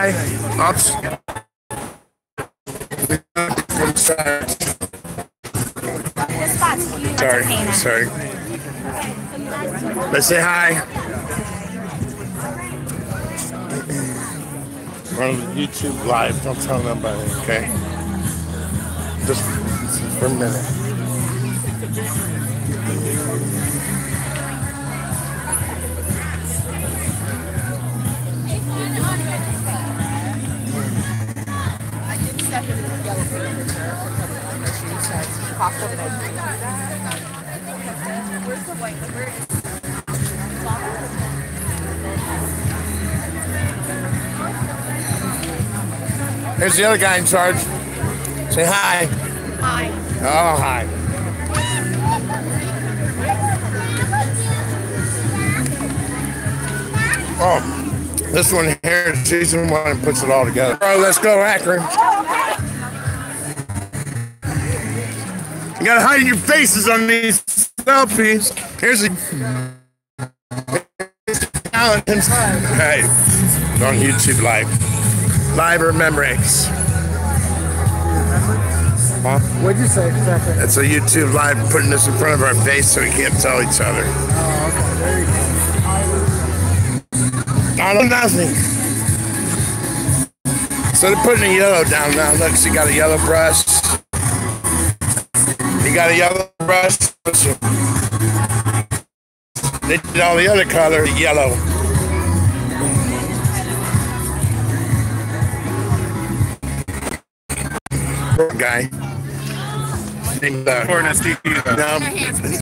This spot's. Sorry, sorry. Let's say hi. We're on YouTube live. Don't tell nobody, okay? Just for a minute. Here's the other guy in charge. Say hi. Hi. Oh, hi. Oh, this one here, the one puts it all together. All right, let's go, Akron. You gotta hide your faces on these selfies. Here's a. Hey, on YouTube Live. Live Remembrance. Huh? What'd you say exactly? It's a YouTube live putting this in front of our face so we can't tell each other. Oh, okay. There you go. I don't nothing. So they're putting a yellow down now. Look, she got a yellow brush. You got a yellow brush. They did all the other color yellow. Poor guy. Named, uh, SDQ, no,